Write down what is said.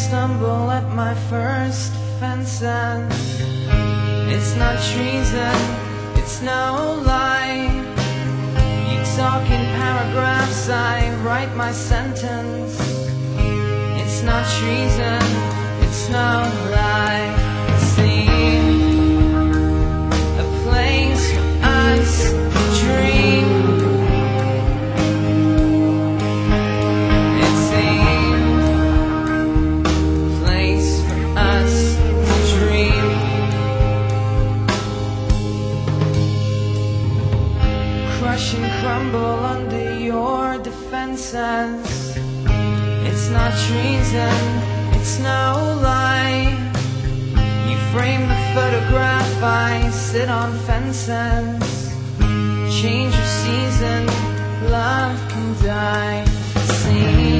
stumble at my first fence and It's not treason, it's no lie. You talk in paragraphs, I write my sentence. It's not treason, it's no lie. crush and crumble under your defenses. It's not treason, it's no lie. You frame the photograph, I sit on fences. Change of season, love can die. See?